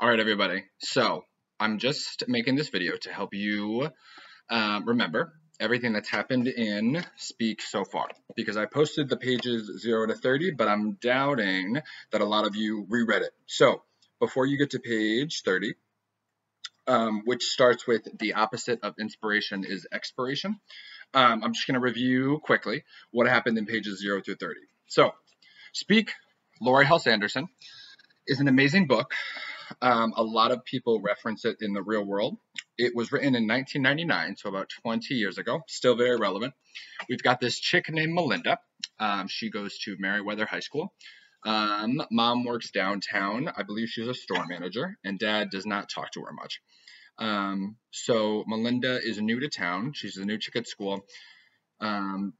All right, everybody. So I'm just making this video to help you um, remember everything that's happened in Speak so far because I posted the pages 0 to 30, but I'm doubting that a lot of you reread it. So before you get to page 30, um, which starts with the opposite of inspiration is expiration, um, I'm just going to review quickly what happened in pages 0 through 30. So Speak, Laurie Halse Anderson, is an amazing book um, a lot of people reference it in the real world. It was written in 1999, so about 20 years ago, still very relevant. We've got this chick named Melinda. Um, she goes to Merryweather High School. Um, mom works downtown. I believe she's a store manager, and dad does not talk to her much. Um, so Melinda is new to town. She's a new chick at school. Um,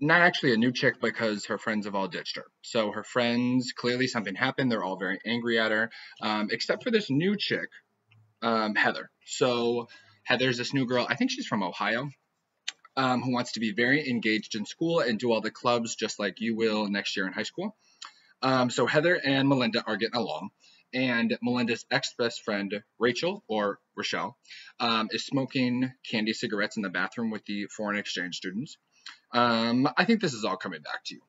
not actually a new chick because her friends have all ditched her. So her friends, clearly something happened. They're all very angry at her, um, except for this new chick, um, Heather. So Heather's this new girl. I think she's from Ohio. Um, who wants to be very engaged in school and do all the clubs just like you will next year in high school. Um, so Heather and Melinda are getting along, and Melinda's ex-best friend Rachel or Rochelle um, is smoking candy cigarettes in the bathroom with the foreign exchange students. Um, I think this is all coming back to you.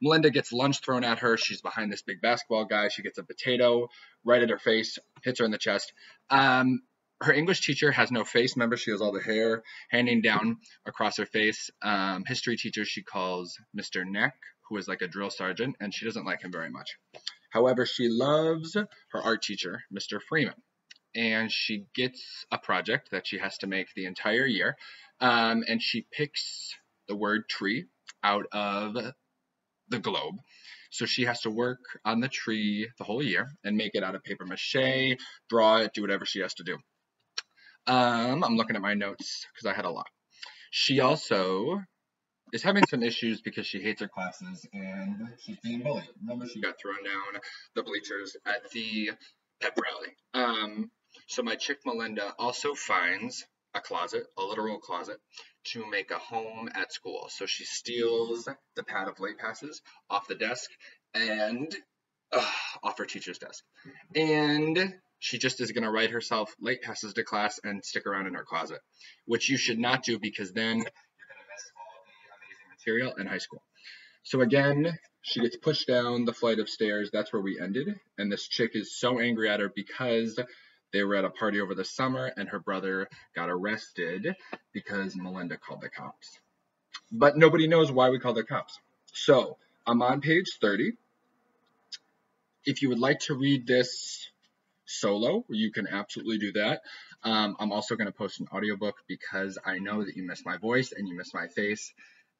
Melinda gets lunch thrown at her. She's behind this big basketball guy. She gets a potato right at her face, hits her in the chest. Um, her English teacher has no face. Remember, she has all the hair hanging down across her face. Um, history teacher she calls Mr. Neck, who is like a drill sergeant, and she doesn't like him very much. However, she loves her art teacher, Mr. Freeman, and she gets a project that she has to make the entire year, um, and she picks the word tree out of the globe. So she has to work on the tree the whole year and make it out of paper mache, draw it, do whatever she has to do. Um, I'm looking at my notes because I had a lot. She also is having some issues because she hates her classes and she's being bullied. Remember, she got thrown down the bleachers at the pep rally. Um, so my chick Melinda also finds closet, a literal closet, to make a home at school. So she steals the pad of late passes off the desk and uh, off her teacher's desk. And she just is going to write herself late passes to class and stick around in her closet, which you should not do because then you're going to miss all the amazing material in high school. So again, she gets pushed down the flight of stairs. That's where we ended. And this chick is so angry at her because they were at a party over the summer and her brother got arrested because Melinda called the cops. But nobody knows why we called the cops. So I'm on page 30. If you would like to read this solo, you can absolutely do that. Um, I'm also going to post an audiobook because I know that you miss my voice and you miss my face.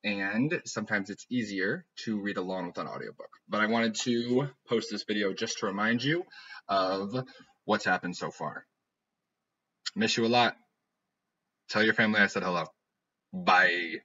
And sometimes it's easier to read along with an audiobook. But I wanted to post this video just to remind you of what's happened so far. Miss you a lot. Tell your family I said hello. Bye.